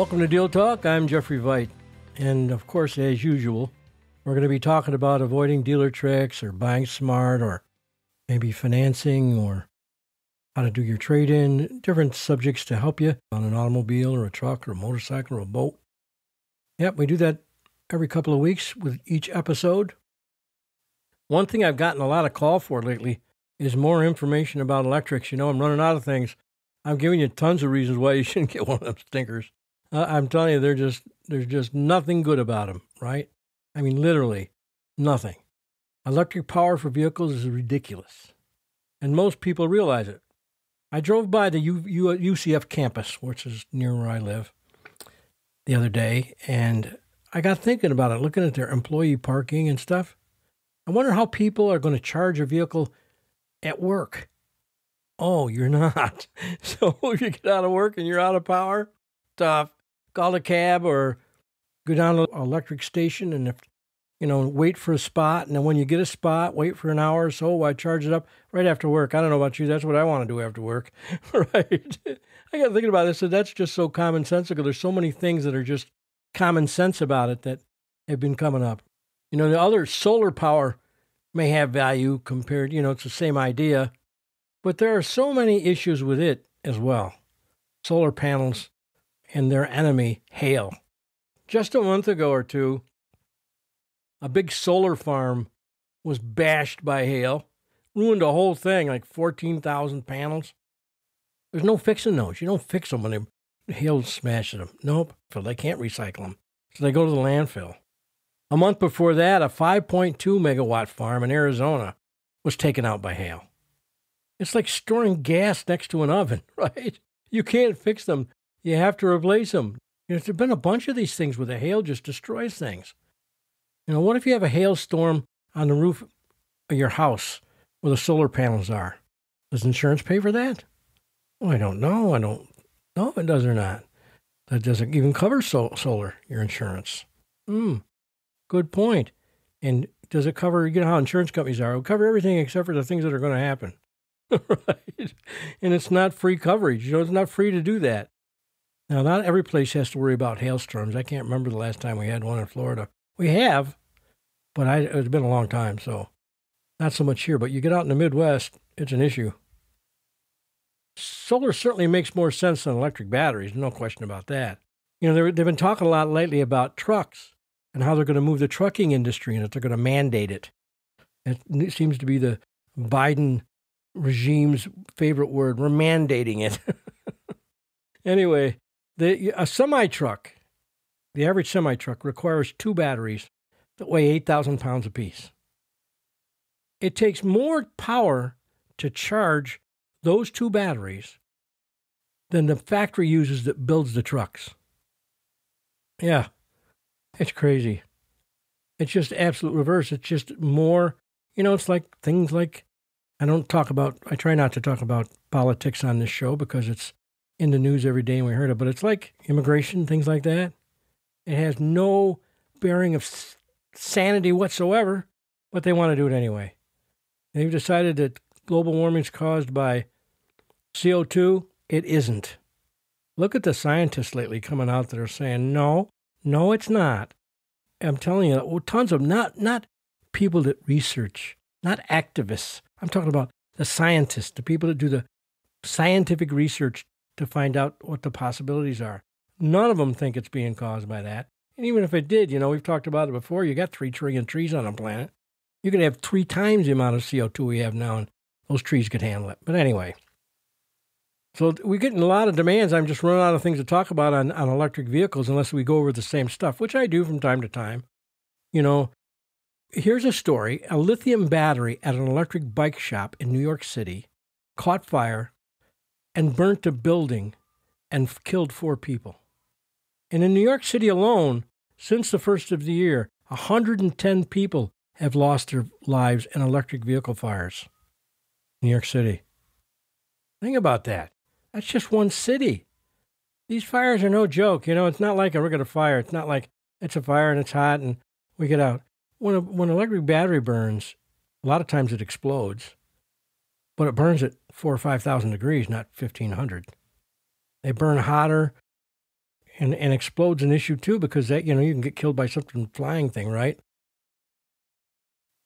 Welcome to Deal Talk. I'm Geoffrey Veit. And of course, as usual, we're going to be talking about avoiding dealer tricks or buying smart or maybe financing or how to do your trade in, different subjects to help you on an automobile or a truck or a motorcycle or a boat. Yep, we do that every couple of weeks with each episode. One thing I've gotten a lot of call for lately is more information about electrics. You know, I'm running out of things. I'm giving you tons of reasons why you shouldn't get one of them stinkers. Uh, I'm telling you, they're just there's just nothing good about them, right? I mean, literally nothing. Electric power for vehicles is ridiculous, and most people realize it. I drove by the U, U, UCF campus, which is near where I live, the other day, and I got thinking about it, looking at their employee parking and stuff. I wonder how people are going to charge a vehicle at work. Oh, you're not. So you get out of work and you're out of power, tough. Call a cab or go down to an electric station and if you know, wait for a spot, and then when you get a spot, wait for an hour or so while I charge it up right after work. I don't know about you, that's what I want to do after work, right? I got thinking about this, so that's just so commonsensical. There's so many things that are just common sense about it that have been coming up. You know, the other solar power may have value compared, you know, it's the same idea, but there are so many issues with it as well. Solar panels and their enemy, hail. Just a month ago or two, a big solar farm was bashed by hail, ruined the whole thing, like 14,000 panels. There's no fixing those. You don't fix them when the hail smashes them. Nope. So they can't recycle them. So they go to the landfill. A month before that, a 5.2 megawatt farm in Arizona was taken out by hail. It's like storing gas next to an oven, right? You can't fix them. You have to replace them. You know, there's been a bunch of these things where the hail just destroys things. You know, what if you have a hailstorm on the roof of your house where the solar panels are? Does insurance pay for that? Well, I don't know. I don't know if it does or not. That doesn't even cover so- solar, your insurance. Hmm, good point. And does it cover, you know how insurance companies are, it'll cover everything except for the things that are going to happen. right? And it's not free coverage. You know, it's not free to do that. Now, not every place has to worry about hailstorms. I can't remember the last time we had one in Florida. We have, but I, it's been a long time, so not so much here. But you get out in the Midwest, it's an issue. Solar certainly makes more sense than electric batteries, no question about that. You know, they've been talking a lot lately about trucks and how they're going to move the trucking industry and that they're going to mandate it. It seems to be the Biden regime's favorite word. We're mandating it. anyway, the, a semi truck, the average semi truck requires two batteries that weigh 8,000 pounds apiece. It takes more power to charge those two batteries than the factory uses that builds the trucks. Yeah, it's crazy. It's just absolute reverse. It's just more, you know, it's like things like I don't talk about, I try not to talk about politics on this show because it's in the news every day and we heard it, but it's like immigration, things like that. It has no bearing of sanity whatsoever, but they want to do it anyway. They've decided that global warming is caused by CO2. It isn't. Look at the scientists lately coming out that are saying, no, no, it's not. I'm telling you, oh, tons of not not people that research, not activists. I'm talking about the scientists, the people that do the scientific research to find out what the possibilities are. None of them think it's being caused by that. And even if it did, you know, we've talked about it before. You got three trillion trees on a planet. You could have three times the amount of CO2 we have now, and those trees could handle it. But anyway, so we're getting a lot of demands. I'm just running out of things to talk about on, on electric vehicles unless we go over the same stuff, which I do from time to time. You know, here's a story a lithium battery at an electric bike shop in New York City caught fire and burnt a building and killed four people. And in New York City alone, since the first of the year, 110 people have lost their lives in electric vehicle fires. New York City. Think about that. That's just one city. These fires are no joke. You know, it's not like a regular fire. It's not like it's a fire and it's hot and we get out. When, a, when an electric battery burns, a lot of times it explodes, but it burns at four or 5,000 degrees, not 1,500. They burn hotter and, and explodes an issue too because that you know you can get killed by something flying thing, right?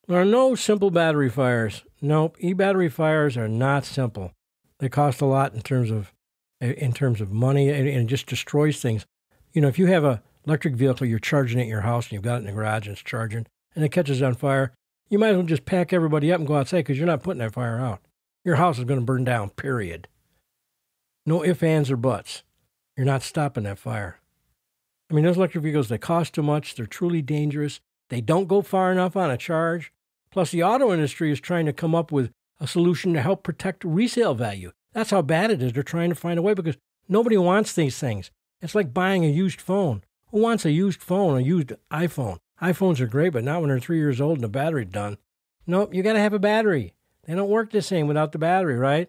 There are no simple battery fires. Nope, e-battery fires are not simple. They cost a lot in terms of in terms of money and, and just destroys things. You know, if you have a electric vehicle, you're charging it at your house and you've got it in the garage and it's charging and it catches on fire, you might as well just pack everybody up and go outside because you're not putting that fire out. Your house is going to burn down, period. No ifs, ands, or buts. You're not stopping that fire. I mean, those electric vehicles, they cost too much. They're truly dangerous. They don't go far enough on a charge. Plus, the auto industry is trying to come up with a solution to help protect resale value. That's how bad it is. They're trying to find a way because nobody wants these things. It's like buying a used phone. Who wants a used phone, a used iPhone? iPhones are great, but not when they're three years old and the battery's done. Nope, you got to have a battery. They don't work the same without the battery, right?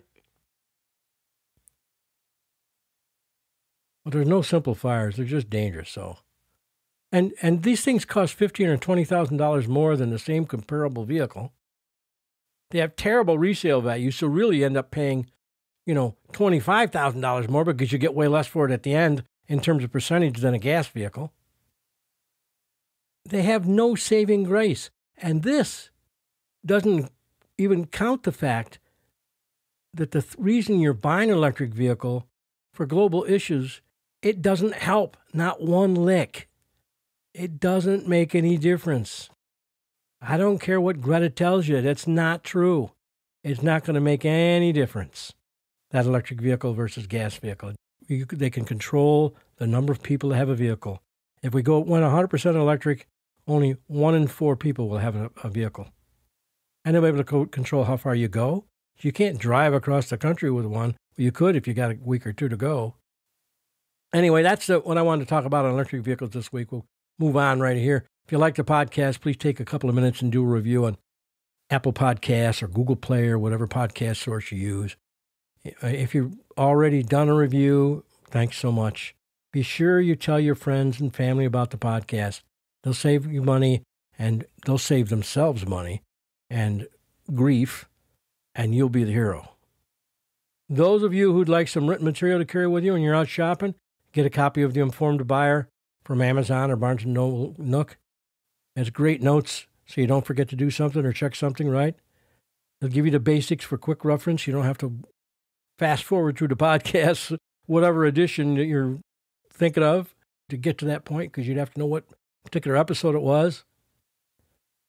But there's no simplifiers. They're just dangerous. So, and and these things cost fifteen or twenty thousand dollars more than the same comparable vehicle. They have terrible resale value, so really you end up paying, you know, twenty five thousand dollars more because you get way less for it at the end in terms of percentage than a gas vehicle. They have no saving grace, and this doesn't even count the fact that the th- reason you're buying an electric vehicle for global issues it doesn't help, not one lick. It doesn't make any difference. I don't care what Greta tells you, that's not true. It's not going to make any difference, that electric vehicle versus gas vehicle. You, they can control the number of people that have a vehicle. If we go went 100% electric, only one in four people will have a, a vehicle. And they'll be able to co- control how far you go. You can't drive across the country with one. You could if you got a week or two to go. Anyway, that's the, what I wanted to talk about on electric vehicles this week. We'll move on right here. If you like the podcast, please take a couple of minutes and do a review on Apple Podcasts or Google Play or whatever podcast source you use. If you've already done a review, thanks so much. Be sure you tell your friends and family about the podcast. They'll save you money and they'll save themselves money and grief, and you'll be the hero. Those of you who'd like some written material to carry with you when you're out shopping, Get a copy of The Informed Buyer from Amazon or Barnes & Noble Nook. It's great notes so you don't forget to do something or check something right. They'll give you the basics for quick reference. You don't have to fast forward through the podcast, whatever edition that you're thinking of to get to that point because you'd have to know what particular episode it was.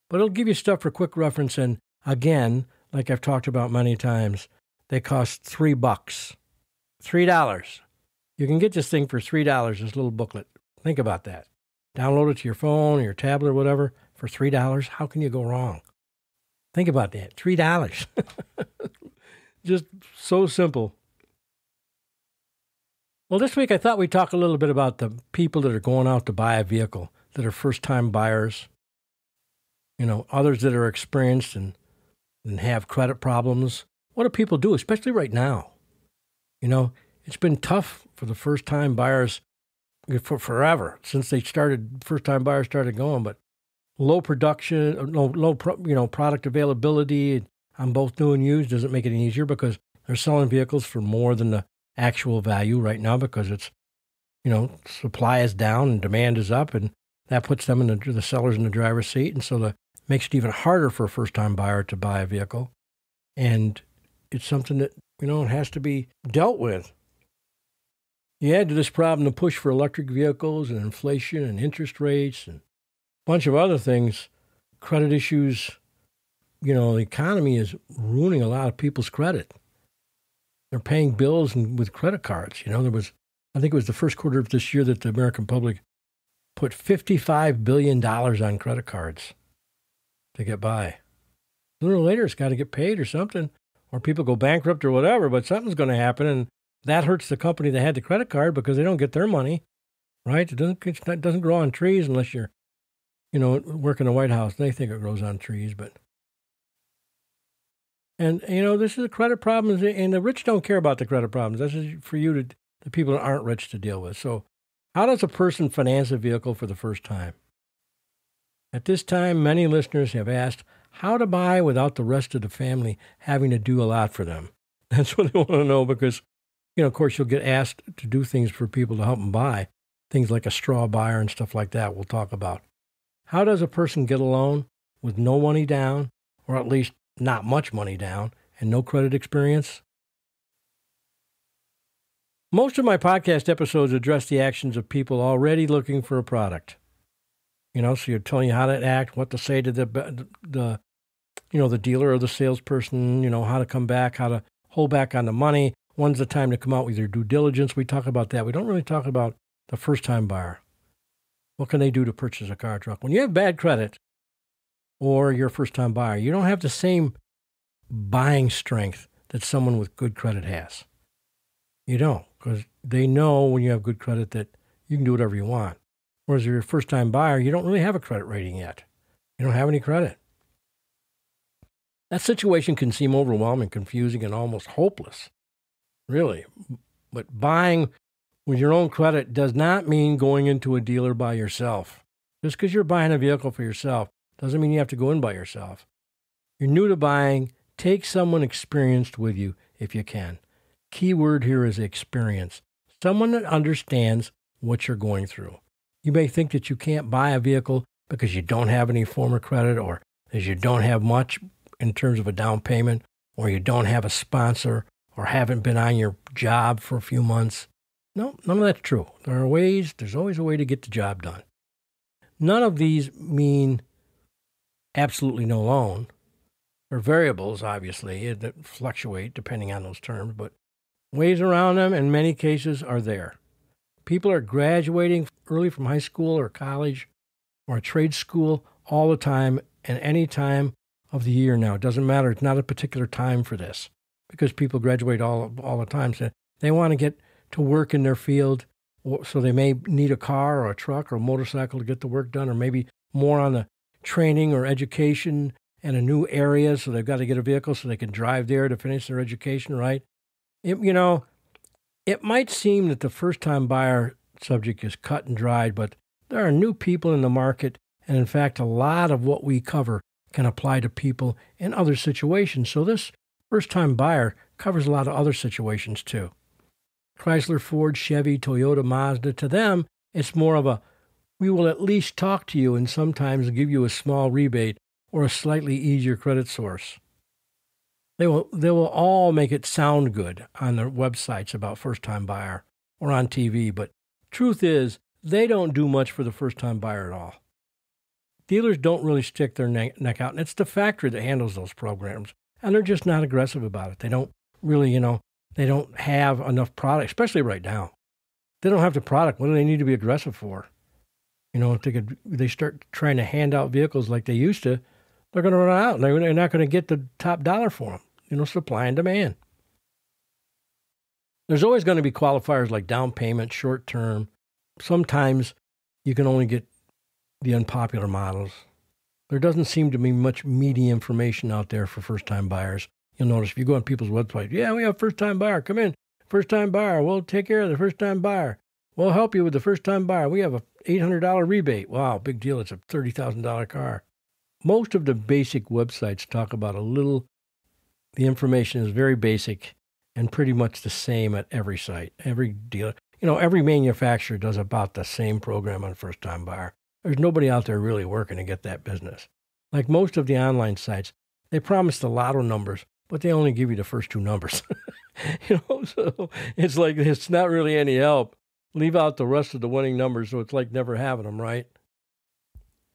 But it'll give you stuff for quick reference. And again, like I've talked about many times, they cost three bucks. Three dollars. You can get this thing for $3, this little booklet. Think about that. Download it to your phone or your tablet or whatever for $3. How can you go wrong? Think about that. $3. Just so simple. Well, this week I thought we'd talk a little bit about the people that are going out to buy a vehicle, that are first time buyers, you know, others that are experienced and, and have credit problems. What do people do, especially right now? You know, it's been tough for the first time buyers eh, for forever since they started first time buyers started going but low production uh, low, low you know product availability on both new and used doesn't make it any easier because they're selling vehicles for more than the actual value right now because it's you know supply is down and demand is up and that puts them in the, the sellers in the driver's seat and so that makes it even harder for a first time buyer to buy a vehicle and it's something that you know it has to be dealt with you add to this problem the push for electric vehicles and inflation and interest rates and a bunch of other things, credit issues. You know, the economy is ruining a lot of people's credit. They're paying bills and with credit cards. You know, there was, I think it was the first quarter of this year that the American public put $55 billion on credit cards to get by. Sooner or later, it's got to get paid or something, or people go bankrupt or whatever, but something's going to happen. And that hurts the company that had the credit card because they don't get their money, right? It doesn't, it doesn't grow on trees unless you're, you know, work in the White House. They think it grows on trees, but. And, you know, this is a credit problem, and the rich don't care about the credit problems. This is for you to, the people that aren't rich to deal with. So, how does a person finance a vehicle for the first time? At this time, many listeners have asked how to buy without the rest of the family having to do a lot for them. That's what they want to know because you know, of course, you'll get asked to do things for people to help them buy. things like a straw buyer and stuff like that we'll talk about. How does a person get a loan with no money down, or at least not much money down, and no credit experience? Most of my podcast episodes address the actions of people already looking for a product. You know, so you're telling you how to act, what to say to the the you know the dealer or the salesperson. You know how to come back, how to hold back on the money. When's the time to come out with your due diligence? We talk about that. We don't really talk about the first time buyer. What can they do to purchase a car truck? When you have bad credit or you're a first time buyer, you don't have the same buying strength that someone with good credit has. You don't, because they know when you have good credit that you can do whatever you want. Whereas if you're a first time buyer, you don't really have a credit rating yet. You don't have any credit. That situation can seem overwhelming, confusing, and almost hopeless, really. But buying with your own credit does not mean going into a dealer by yourself. Just because you're buying a vehicle for yourself doesn't mean you have to go in by yourself. You're new to buying, take someone experienced with you if you can. Key word here is experience. Someone that understands what you're going through. You may think that you can't buy a vehicle because you don't have any former credit or as you don't have much in terms of a down payment or you don't have a sponsor or haven't been on your job for a few months. No, none of that's true. There are ways, there's always a way to get the job done. None of these mean absolutely no loan. There are variables, obviously, that fluctuate depending on those terms, but ways around them in many cases are there. People are graduating early from high school or college or a trade school all the time and any time of the year now. It doesn't matter. It's not a particular time for this because people graduate all, all the time. So they want to get to work in their field. So they may need a car or a truck or a motorcycle to get the work done, or maybe more on the training or education in a new area. So they've got to get a vehicle so they can drive there to finish their education, right? It, you know, it might seem that the first time buyer subject is cut and dried, but there are new people in the market. And in fact, a lot of what we cover can apply to people in other situations. So this first time buyer covers a lot of other situations too. Chrysler, Ford, Chevy, Toyota, Mazda, to them, it's more of a we will at least talk to you and sometimes give you a small rebate or a slightly easier credit source. They will, they will all make it sound good on their websites about first time buyer or on TV, but truth is, they don't do much for the first time buyer at all. Dealers don't really stick their neck out, and it's the factory that handles those programs, and they're just not aggressive about it. They don't really, you know, they don't have enough product, especially right now. They don't have the product. What do they need to be aggressive for? You know, if they could, they start trying to hand out vehicles like they used to, they're going to run out. They're not going to get the top dollar for them. You know, supply and demand. There's always going to be qualifiers like down payment, short term. Sometimes you can only get the unpopular models. There doesn't seem to be much meaty information out there for first time buyers. You'll notice if you go on people's websites, yeah, we have first time buyer. Come in, first time buyer. We'll take care of the first time buyer. We'll help you with the first time buyer. We have a $800 rebate. Wow, big deal. It's a $30,000 car. Most of the basic websites talk about a little, the information is very basic and pretty much the same at every site. Every dealer, you know, every manufacturer does about the same program on first time buyer. There's nobody out there really working to get that business. Like most of the online sites, they promise the lotto numbers, but they only give you the first two numbers. you know, so it's like it's not really any help. Leave out the rest of the winning numbers, so it's like never having them, right?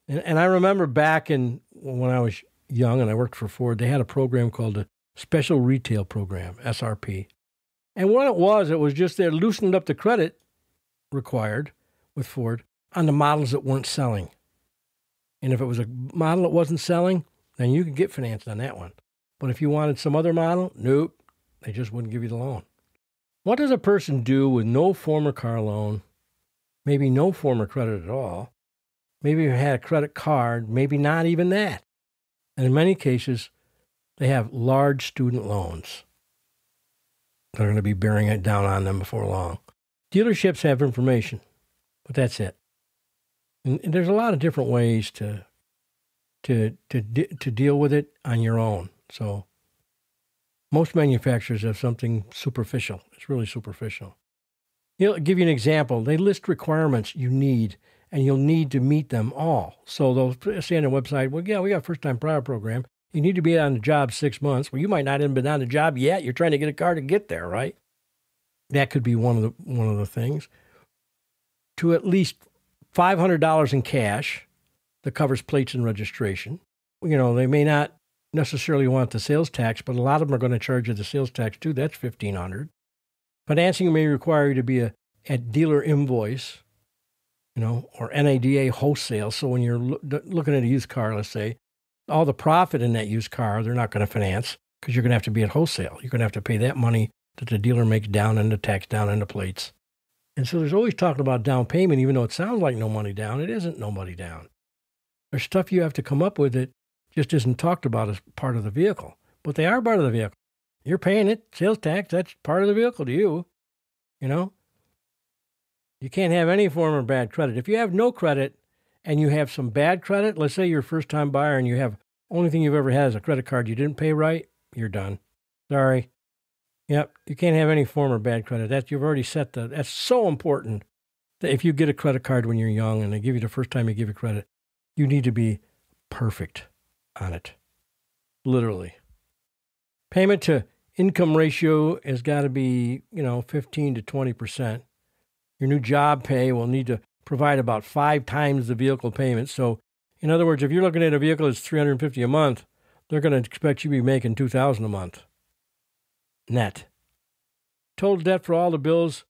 And, and I remember back in when I was young and I worked for Ford, they had a program called the Special Retail Program (SRP), and what it was, it was just they loosened up the credit required with Ford on the models that weren't selling. And if it was a model that wasn't selling, then you could get financed on that one. But if you wanted some other model, nope, they just wouldn't give you the loan. What does a person do with no former car loan, maybe no former credit at all? Maybe you had a credit card, maybe not even that. And in many cases, they have large student loans. They're going to be bearing it down on them before long. Dealerships have information, but that's it. And, there's a lot of different ways to to to to deal with it on your own. So most manufacturers have something superficial. It's really superficial. He'll give you an example. They list requirements you need, and you'll need to meet them all. So they'll say on their website, well, yeah, we got a first time prior program. You need to be on the job six months. Well, you might not even been on the job yet. You're trying to get a car to get there, right? That could be one of the one of the things. To at least five hundred dollars in cash that covers plates and registration. You know, they may not necessarily want the sales tax, but a lot of them are going to charge you the sales tax too. That's fifteen hundred. Financing may require you to be a, a dealer invoice, you know, or NADA wholesale. So when you're lo- looking at a used car, let's say, all the profit in that used car, they're not going to finance because you're going to have to be at wholesale. You're going to have to pay that money that the dealer makes down into tax, down into plates. And so there's always talking about down payment, even though it sounds like no money down. It isn't no money down. There's stuff you have to come up with that just isn't talked about as part of the vehicle, but they are part of the vehicle. You're paying it, sales tax, that's part of the vehicle to you. You know? You can't have any form of bad credit. If you have no credit and you have some bad credit, let's say you're a first time buyer and you have only thing you've ever had is a credit card you didn't pay right, you're done. Sorry. Yep, you can't have any form of bad credit. That you've already set the that's so important that if you get a credit card when you're young and they give you the first time you give you credit, you need to be perfect on it. Literally. Payment to income ratio has got to be, you know, 15 to 20%. Your new job pay will need to provide about five times the vehicle payment. So, in other words, if you're looking at a vehicle that's 350 a month, they're going to expect you to be making 2000 a month net. Total debt for all the bills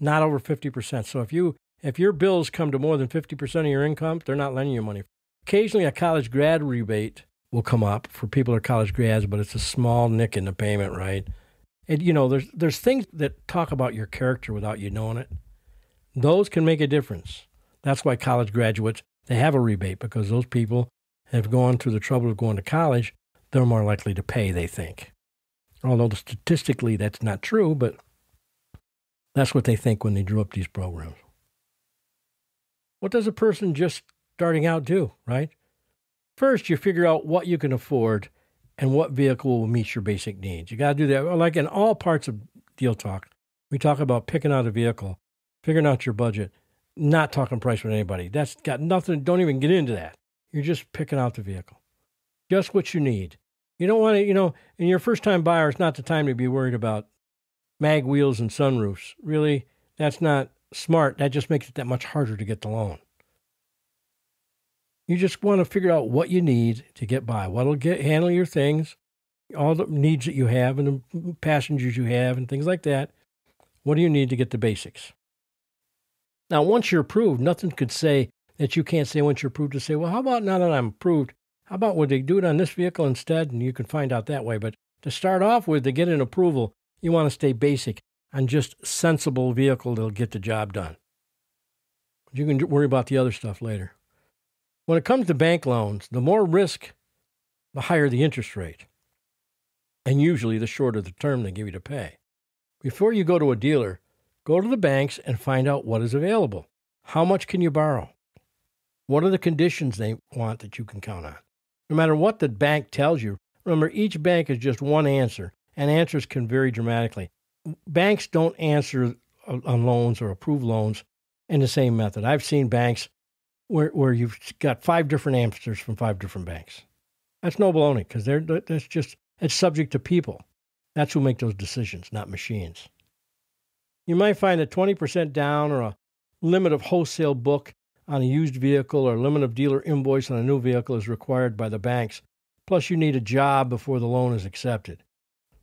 not over 50%. So if you if your bills come to more than 50% of your income, they're not lending you money. Occasionally a college grad rebate will come up for people who are college grads, but it's a small nick in the payment, right? And you know, there's there's things that talk about your character without you knowing it. Those can make a difference. That's why college graduates they have a rebate because those people have gone through the trouble of going to college. They're more likely to pay, they think. Although statistically that's not true, but that's what they think when they drew up these programs. What does a person just starting out do, right? First, you figure out what you can afford and what vehicle will meet your basic needs. You got to do that. Like in all parts of Deal Talk, we talk about picking out a vehicle, figuring out your budget, not talking price with anybody. That's got nothing, don't even get into that. You're just picking out the vehicle, just what you need. You don't want to, you know, in your first time buyer, it's not the time to be worried about mag wheels and sunroofs. Really, that's not smart. That just makes it that much harder to get the loan. You just want to figure out what you need to get by, what'll get handle your things, all the needs that you have and the passengers you have and things like that. What do you need to get the basics? Now, once you're approved, nothing could say that you can't say once you're approved to say, well, how about now that I'm approved? How about would they do it on this vehicle instead? And you can find out that way. But to start off with, to get an approval, you want to stay basic on just sensible vehicle that'll get the job done. You can worry about the other stuff later. When it comes to bank loans, the more risk, the higher the interest rate. And usually the shorter the term they give you to pay. Before you go to a dealer, go to the banks and find out what is available. How much can you borrow? What are the conditions they want that you can count on? No matter what the bank tells you, remember each bank is just one answer, and answers can vary dramatically. Banks don't answer on loans or approve loans in the same method. I've seen banks where, where you've got five different answers from five different banks. That's no baloney because they're that's just it's subject to people. That's who make those decisions, not machines. You might find a 20% down or a limit of wholesale book on a used vehicle or a limit of dealer invoice on a new vehicle is required by the banks. Plus, you need a job before the loan is accepted.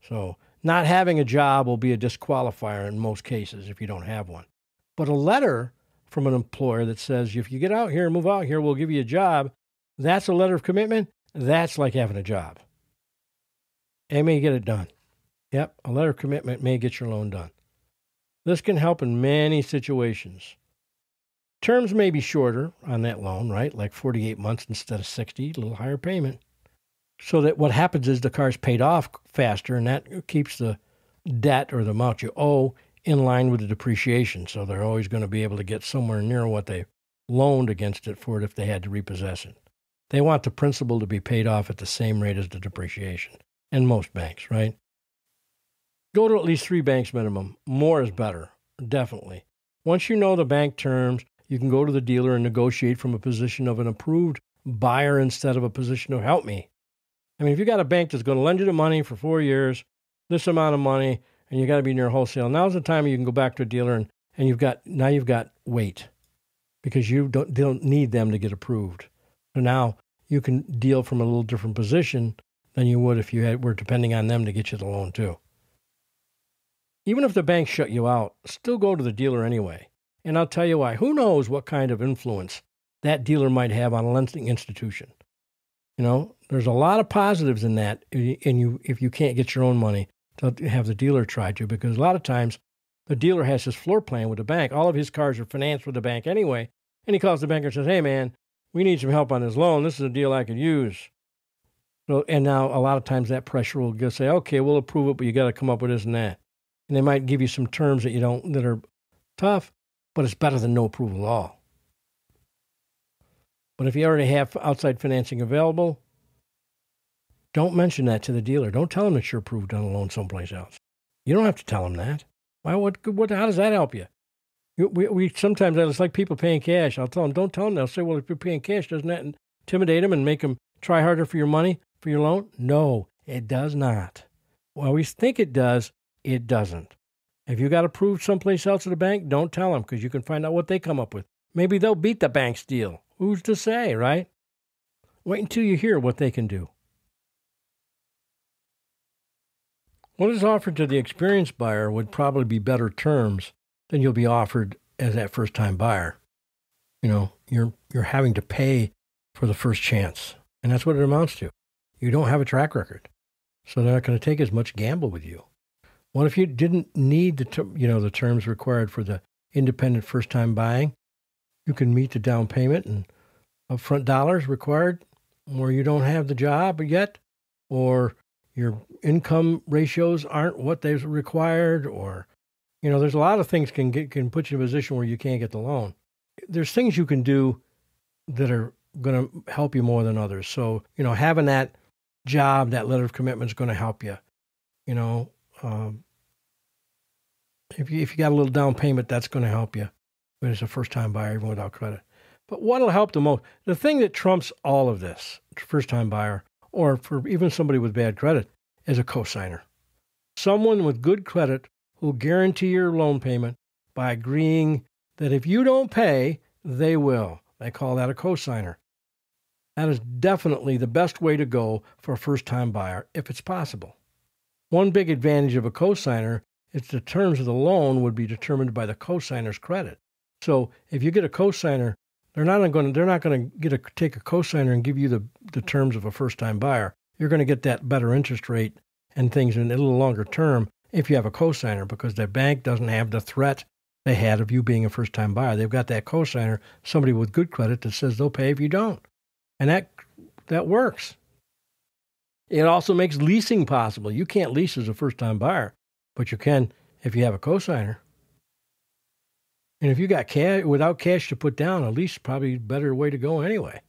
So, not having a job will be a disqualifier in most cases if you don't have one. But a letter from an employer that says, if you get out here and move out here, we'll give you a job. That's a letter of commitment. That's like having a job. It may get it done. Yep, a letter of commitment may get your loan done. This can help in many situations. Terms may be shorter on that loan, right? Like 48 months instead of 60, a little higher payment. So that what happens is the car's paid off faster, and that keeps the debt or the amount you owe in line with the depreciation. So they're always going to be able to get somewhere near what they loaned against it for it if they had to repossess it. They want the principal to be paid off at the same rate as the depreciation. And most banks, right? Go to at least three banks minimum. More is better. definitely. Once you know the bank terms, you can go to the dealer and negotiate from a position of an approved buyer instead of a position of help me. I mean, if you got a bank that's going to lend you the money for four years, this amount of money, and you got to be near wholesale, now's the time you can go back to a dealer and, and you've got now you've got weight because you don't, don't need them to get approved. So now you can deal from a little different position than you would if you had, were depending on them to get you the loan too. Even if the bank shut you out, still go to the dealer anyway. And I'll tell you why. Who knows what kind of influence that dealer might have on a lending institution? You know, there's a lot of positives in that. And you, if you can't get your own money, to have the dealer try to, because a lot of times the dealer has his floor plan with the bank. All of his cars are financed with the bank anyway. And he calls the banker and says, "Hey, man, we need some help on this loan. This is a deal I could use." So, and now a lot of times that pressure will just say, "Okay, we'll approve it, but you got to come up with this and that." And they might give you some terms that you don't that are tough, but it's better than no approval at all. But if you already have outside financing available, don't mention that to the dealer. Don't tell them that you're approved on a loan someplace else. You don't have to tell them that. Why? What? What? How does that help you? We, we sometimes it's like people paying cash. I'll tell them, don't tell them. They'll say, well, if you're paying cash, doesn't that intimidate them and make them try harder for your money for your loan? No, it does not. Well, we think it does. It doesn't. If you got approved someplace else at a bank, don't tell them because you can find out what they come up with. Maybe they'll beat the bank's deal. Who's to say, right? Wait until you hear what they can do. What is offered to the experienced buyer would probably be better terms than you'll be offered as that first time buyer. You know, you're you're having to pay for the first chance. And that's what it amounts to. You don't have a track record. So they're not going to take as much gamble with you. What if you didn't need the ter- you know the terms required for the independent first time buying? You can meet the down payment and upfront dollars required, or you don't have the job yet, or your income ratios aren't what they've required, or you know, there's a lot of things can get can put you in a position where you can't get the loan. There's things you can do that are going to help you more than others. So, you know, having that job, that letter of commitment is going to help you. You know, um, if you if you got a little down payment, that's going to help you when it's a first time buyer, even without credit. But what'll help the most, the thing that trumps all of this, first time buyer, or for even somebody with bad credit, is a cosigner. Someone with good credit who'll guarantee your loan payment by agreeing that if you don't pay, they will. They call that a cosigner. That is definitely the best way to go for a first time buyer if it's possible. One big advantage of a cosigner is the terms of the loan would be determined by the cosigner's credit. So if you get a cosigner, they're not going to they're not going to get a take a cosigner and give you the, the terms of a first time buyer. You're going to get that better interest rate and things in a little longer term if you have a cosigner because the bank doesn't have the threat they had of you being a first time buyer. They've got that cosigner, somebody with good credit that says they'll pay if you don't. And that that works. It also makes leasing possible. You can't lease as a first time buyer, but you can if you have a cosigner. And if you got cash without cash to put down, a lease is probably a better way to go anyway.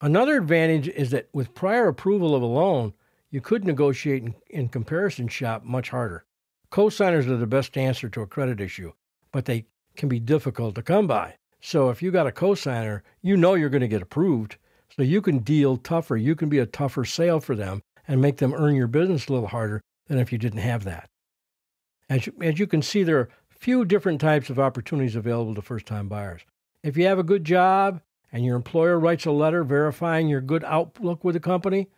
Another advantage is that with prior approval of a loan, you could negotiate in, in comparison shop much harder. Cosigners are the best answer to a credit issue, but they can be difficult to come by. So if you got a cosigner, you know you're going to get approved. So you can deal tougher. You can be a tougher sale for them and make them earn your business a little harder than if you didn't have that. As you, as you can see, there are a few different types of opportunities available to first time buyers. If you have a good job and your employer writes a letter verifying your good outlook with the company,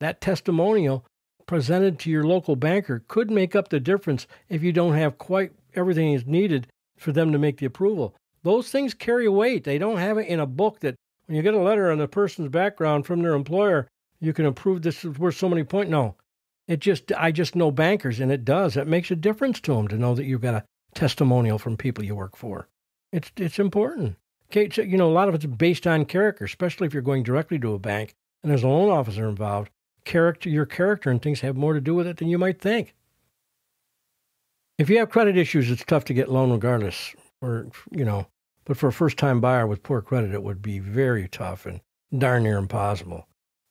that testimonial presented to your local banker could make up the difference if you don't have quite everything is needed for them to make the approval. Those things carry weight. They don't have it in a book that when you get a letter on a person's background from their employer, you can approve this is worth so many points. No, it just I just know bankers, and it does. It makes a difference to them to know that you've got a testimonial from people you work for. It's it's important. So, you know, a lot of it's based on character, especially if you're going directly to a bank and there's a loan officer involved character, your character and things have more to do with it than you might think. If you have credit issues, it's tough to get loan regardless, or you know. But for a first-time buyer with poor credit, it would be very tough and darn near impossible.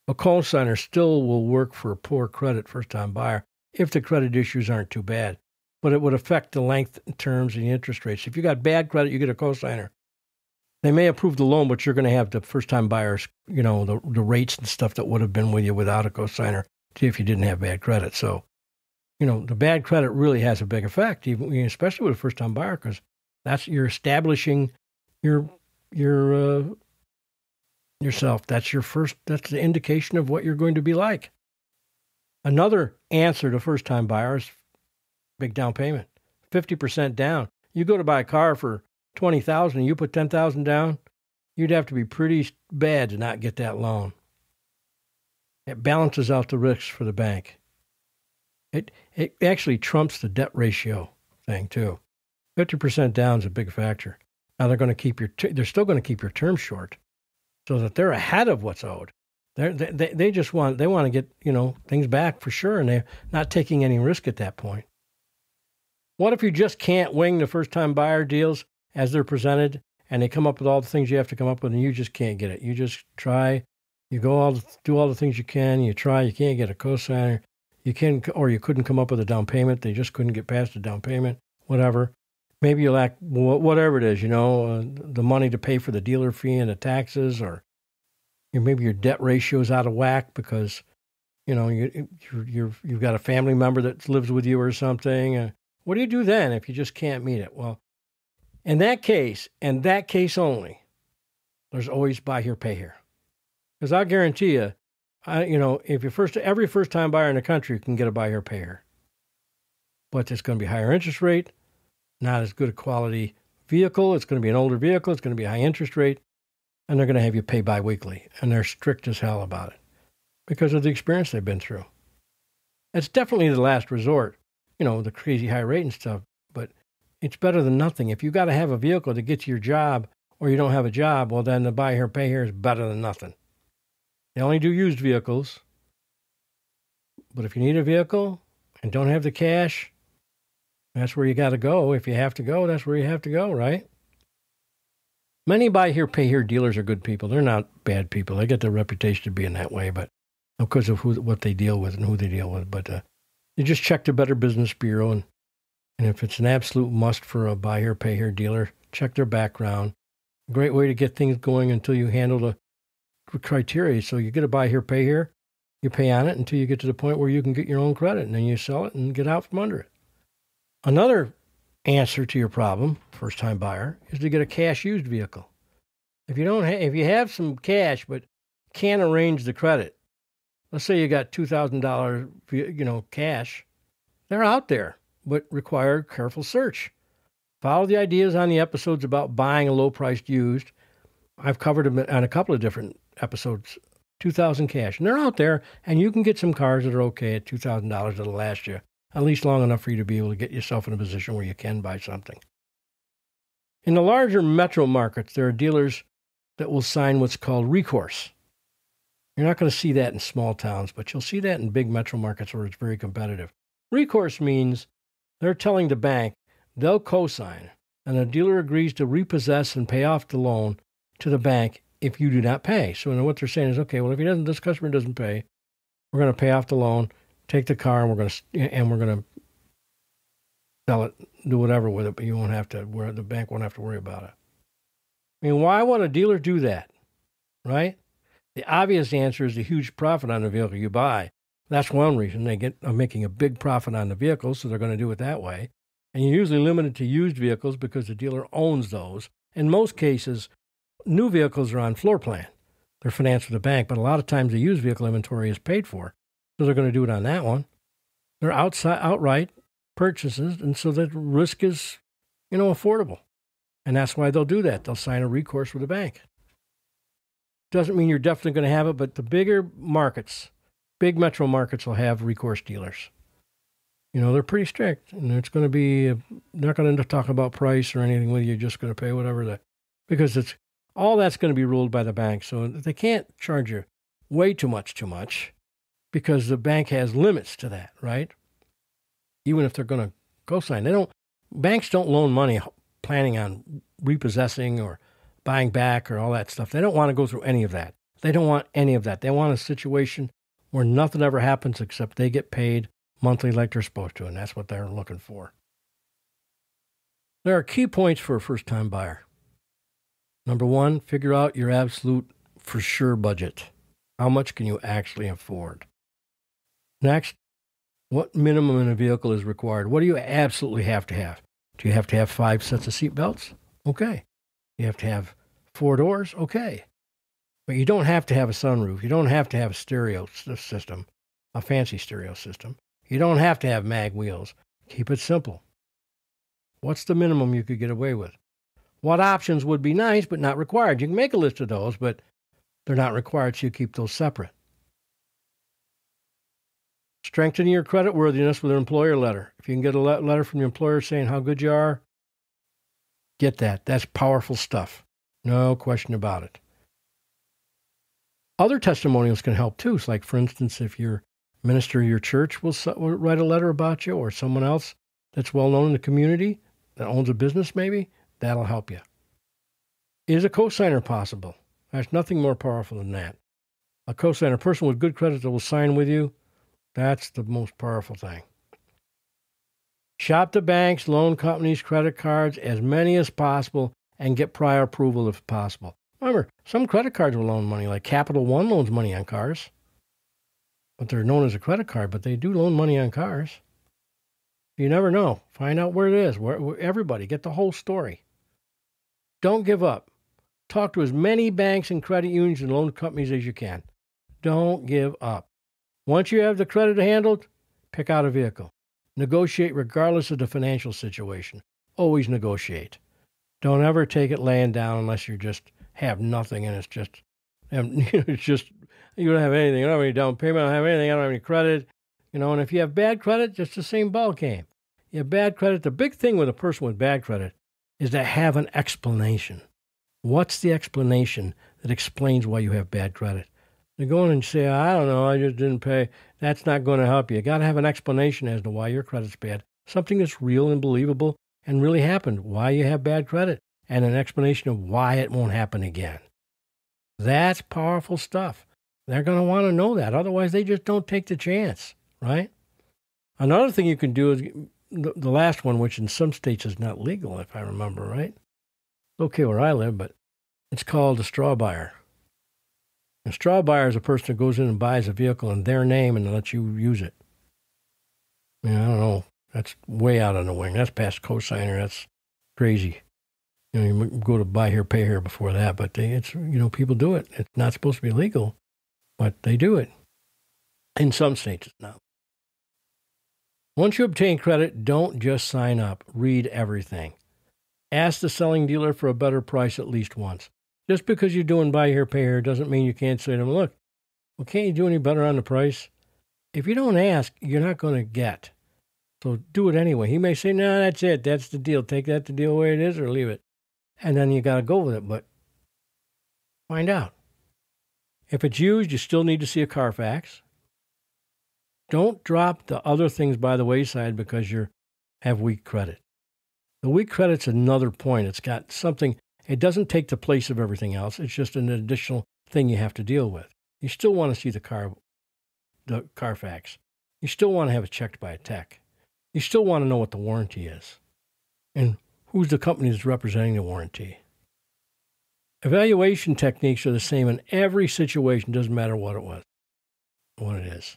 A cosigner still will work for a poor credit first-time buyer if the credit issues aren't too bad. but it would affect the length terms and the interest rates. If you got bad credit, you get a cosigner. They may approve the loan, but you're going to have the first time buyers, you know, the, the rates and stuff that would have been with you without a cosigner if you didn't have bad credit. So, you know, the bad credit really has a big effect, even especially with a first time buyer, because that's you're establishing your your uh, yourself. That's your first. That's the indication of what you're going to be like. Another answer to first time buyers, big down payment, fifty percent down. You go to buy a car for twenty thousand, you put ten thousand down, you'd have to be pretty bad to not get that loan. It balances out the risks for the bank. It it actually trumps the debt ratio thing too. Fifty percent down is a big factor. Now they're going to keep your they're still going to keep your term short, so that they're ahead of what's owed. They're, they they just want they want to get you know things back for sure, and they're not taking any risk at that point. What if you just can't wing the first time buyer deals as they're presented, and they come up with all the things you have to come up with, and you just can't get it? You just try, you go all do all the things you can, you try, you can't get a cosigner, you can or you couldn't come up with a down payment, they just couldn't get past the down payment, whatever maybe you lack whatever it is, you know, uh, the money to pay for the dealer fee and the taxes, or maybe your debt ratio is out of whack because, you know, you, you're, you've got a family member that lives with you or something. Uh, what do you do then if you just can't meet it? Well, in that case, and that case only, there's always buy here, pay here. Because I guarantee you, I, you know, if you first every first time buyer in the country can get a buy here, pay here, but it's going to be higher interest rate not as good a quality vehicle. It's going to be an older vehicle. It's going to be a high interest rate. And they're going to have you pay biweekly. And they're strict as hell about it because of the experience they've been through. It's definitely the last resort, you know, the crazy high rate and stuff. But it's better than nothing. If you got to have a vehicle to get to your job or you don't have a job, well, then the buy here, pay here is better than nothing. They only do used vehicles. But if you need a vehicle and don't have the cash, that's where you got to go. If you have to go, that's where you have to go, right? Many buy here, pay here dealers are good people. They're not bad people. They get their reputation of being that way, but because of who, what they deal with and who they deal with. But uh, you just check the Better Business Bureau, and, and if it's an absolute must for a buy here, pay here dealer, check their background. Great way to get things going until you handle the criteria. So you get a buy here, pay here, you pay on it until you get to the point where you can get your own credit, and then you sell it and get out from under it. Another answer to your problem, first time buyer, is to get a cash used vehicle. If you don't ha- if you have some cash but can't arrange the credit, let's say you got $2,000 you know cash, they're out there but require careful search. Follow the ideas on the episodes about buying a low priced used. I've covered them on a couple of different episodes. 2000 cash. And they're out there and you can get some cars that are okay at $2,000 that'll last you at least long enough for you to be able to get yourself in a position where you can buy something. In the larger metro markets, there are dealers that will sign what's called recourse. You're not going to see that in small towns, but you'll see that in big metro markets where it's very competitive. Recourse means they're telling the bank they'll co-sign, and the dealer agrees to repossess and pay off the loan to the bank if you do not pay. So what they're saying is, okay, well, if he doesn't, this customer doesn't pay, we're going to pay off the loan take the car and we're going to and we're going to sell it, do whatever with it, but you won't have to. The bank won't have to worry about it. I mean, why would a dealer do that? Right? The obvious answer is a huge profit on the vehicle you buy. That's one reason they get are making a big profit on the vehicle, so they're going to do it that way. And you're usually limited to used vehicles because the dealer owns those. In most cases, new vehicles are on floor plan. They're financed with a bank, but a lot of times the used vehicle inventory is paid for. So they're going to do it on that one. They're outside outright purchases, and so the risk is, you know, affordable. And that's why they'll do that. They'll sign a recourse with a bank. Doesn't mean you're definitely going to have it, but the bigger markets, big metro markets, will have recourse dealers. You know, they're pretty strict, and it's going to be not going to talk about price or anything with you. You're just going to pay whatever the because it's all that's going to be ruled by the bank. So they can't charge you way too much, too much because the bank has limits to that, right? Even if they're going to co-sign, they don't. Banks don't loan money planning on repossessing or buying back or all that stuff. They don't want to go through any of that. They don't want any of that. They want a situation where nothing ever happens except they get paid monthly like they're supposed to, and that's what they're looking for. There are key points for a first time buyer. Number one, figure out your absolute for sure budget. How much can you actually afford? Next, what minimum in a vehicle is required? What do you absolutely have to have? Do you have to have five sets of seat belts? Okay. You have to have four doors? Okay. But you don't have to have a sunroof. You don't have to have a stereo uh, system, a fancy stereo system. You don't have to have mag wheels. Keep it simple. What's the minimum you could get away with? What options would be nice but not required? You can make a list of those, but they're not required, so you keep those separate. Strengthen your credit worthiness with an employer letter. If you can get a letter from your employer saying how good you are, get that. That's powerful stuff. No question about it. Other testimonials can help too. like, for instance, if your minister of your church will, will write a letter about you, or someone else that's well known in the community that owns a business, maybe, that'll help you. Is a cosigner possible? There's nothing more powerful than that. A cosigner, a person with good credit that will sign with you, that's the most powerful thing. Shop the banks, loan companies, credit cards, as many as possible, and get prior approval if possible. Remember, some credit cards will loan money, like Capital One loans money on cars. But they're known as a credit card, but they do loan money on cars. You never know. Find out where it is. Where, where, everybody, get the whole story. Don't give up. Talk to as many banks and credit unions and loan companies as you can. Don't give up. Once you have the credit handled, pick out a vehicle. Negotiate regardless of the financial situation. Always negotiate. Don't ever take it laying down unless you just have nothing and it's just it's just you don't have anything. You don't have any down payment. I don't have anything. I don't have any credit. You know, and if you have bad credit, just the same ball game. You have bad credit. The big thing with a person with bad credit is to have an explanation. What's the explanation that explains why you have bad credit? To go in and say, I don't know, I just didn't pay, that's not going to help you. You got to have an explanation as to why your credit's bad. Something that's real and believable and really happened, why you have bad credit, and an explanation of why it won't happen again. That's powerful stuff. They're going to want to know that. Otherwise, they just don't take the chance, right? Another thing you can do is the, last one, which in some states is not legal, if I remember right. Okay where I live, but it's called a straw buyer. A straw buyer is a person who goes in and buys a vehicle in their name and lets you use it. Mean, I don't know. That's way out on the wing. That's past cosigner. That's crazy. You know, you go to buy here, pay here before that, but they, it's you know people do it. It's not supposed to be legal, but they do it. In some states, not. Once you obtain credit, don't just sign up. Read everything. Ask the selling dealer for a better price at least once. Just because you're doing buy here, pay here doesn't mean you can't say to them, look, well, can't you do any better on the price? If you don't ask, you're not going to get. So do it anyway. He may say, no, that's it. That's the deal. Take that the deal where it is or leave it. And then you got to go with it. But find out. If it's used, you still need to see a Carfax. Don't drop the other things by the wayside because you have weak credit. The weak credit's another point. It's got something, it doesn't take the place of everything else. It's just an additional thing you have to deal with. You still want to see the car, the Carfax. You still want to have it checked by a tech. You still want to know what the warranty is and who's the company that's representing the warranty. Evaluation techniques are the same in every situation, doesn't matter what it was, what it is.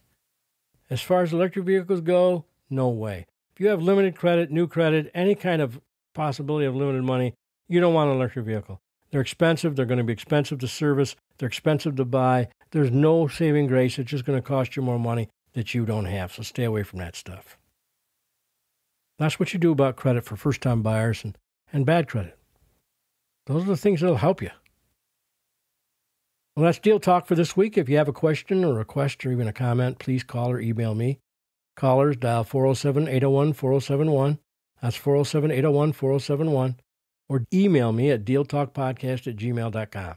As far as electric vehicles go, no way. If you have limited credit, new credit, any kind of possibility of limited money, you don't want an electric vehicle. They're expensive. They're going to be expensive to service. They're expensive to buy. There's no saving grace. It's just going to cost you more money that you don't have. So stay away from that stuff. That's what you do about credit for first time buyers and, and bad credit. Those are the things that'll help you. Well, that's Deal Talk for this week. If you have a question or request or even a comment, please call or email me. Callers dial 407 801 4071. That's 407 801 4071. Or email me at dealtalkpodcast at gmail.com.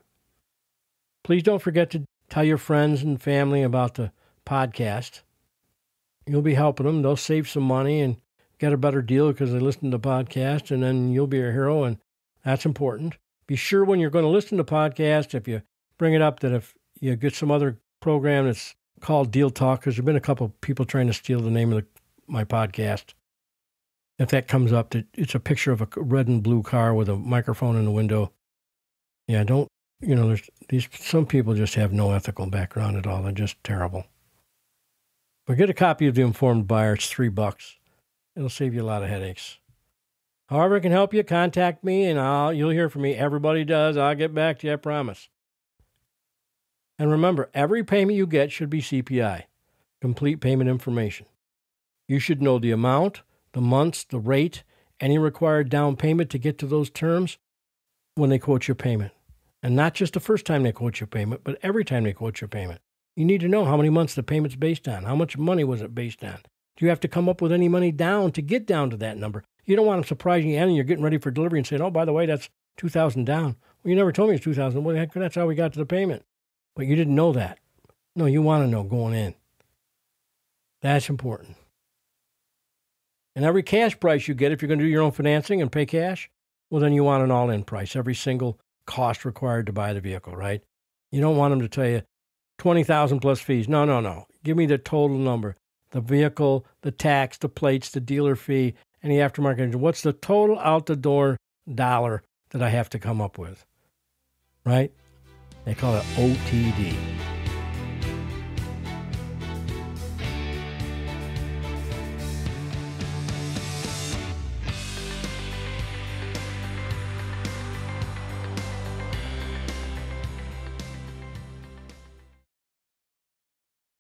Please don't forget to tell your friends and family about the podcast. You'll be helping them. They'll save some money and get a better deal because they listen to the podcast, and then you'll be a hero, and that's important. Be sure when you're going to listen to podcast, if you bring it up that if you get some other program that's called Deal Talk, because there have been a couple of people trying to steal the name of the, my podcast. If that comes up, that it's a picture of a red and blue car with a microphone in the window. Yeah, don't you know? There's these some people just have no ethical background at all. They're just terrible. But get a copy of the Informed Buyer. It's three bucks. It'll save you a lot of headaches. However, I can help you. Contact me, and I'll you'll hear from me. Everybody does. I'll get back to you. I promise. And remember, every payment you get should be CPI, complete payment information. You should know the amount, the months, the rate, any required down payment to get to those terms when they quote your payment. And not just the first time they quote your payment, but every time they quote your payment. You need to know how many months the payment's based on. How much money was it based on? Do you have to come up with any money down to get down to that number? You don't want them surprising you and you're getting ready for delivery and saying, oh, by the way, that's 2000 down. Well, you never told me it's 2000 Well, heck, that's how we got to the payment. But you didn't know that. No, you want to know going in. That's important. And every cash price you get, if you're going to do your own financing and pay cash, well, then you want an all in price, every single cost required to buy the vehicle, right? You don't want them to tell you 20,000 plus fees. No, no, no. Give me the total number the vehicle, the tax, the plates, the dealer fee, the aftermarket. What's the total out the door dollar that I have to come up with? Right? They call it OTD.